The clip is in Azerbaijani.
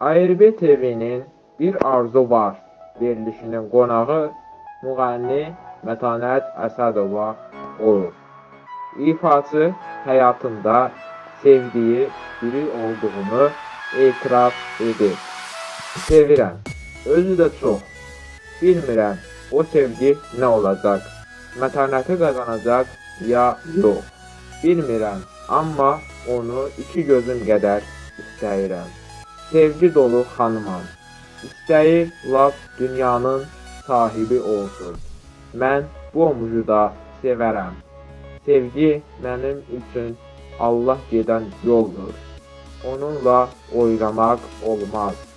ARB TV-nin Bir Arzu Var verilişinin qonağı müğənni Mətanət Əsədova olur. İfaçı həyatında sevdiyi biri olduğunu etiraf edir. Sevirəm, özü də çox. Bilmirəm, o sevgi nə olacaq? Mətanəti qazanacaq ya yox? Bilmirəm, amma onu iki gözüm qədər istəyirəm. Sevgi dolu xanımam. İstəyir lap dünyanın sahibi olsun. Mən bu omucu da sevərəm. Sevgi mənim üçün Allah gedən yoldur. Onunla oynamaq olmaz.